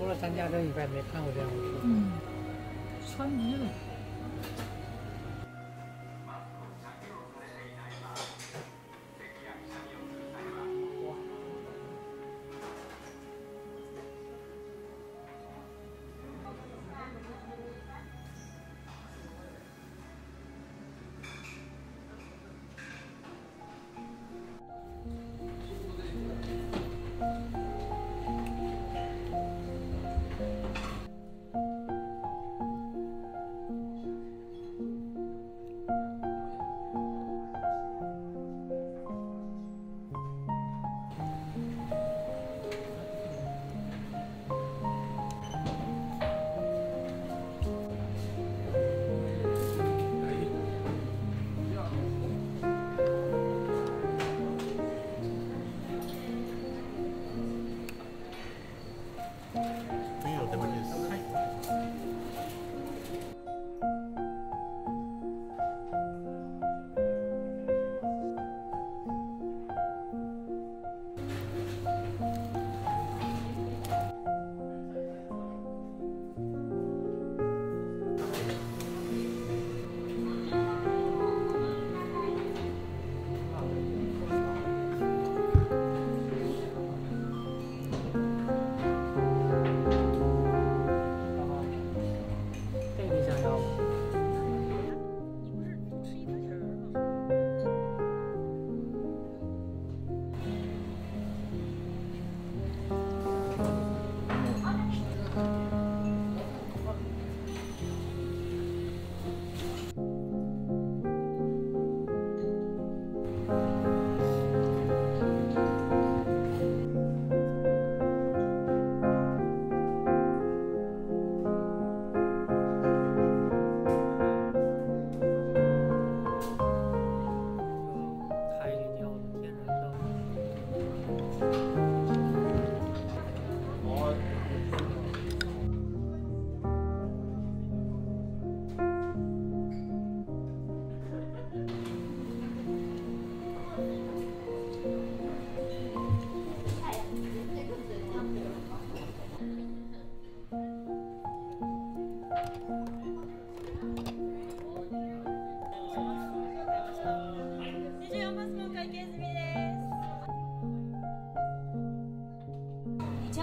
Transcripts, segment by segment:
除了张家镇以外，没看过这样的车。嗯，穿迷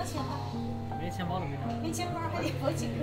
钱吧，没钱包都没拿。没钱包还得好几个。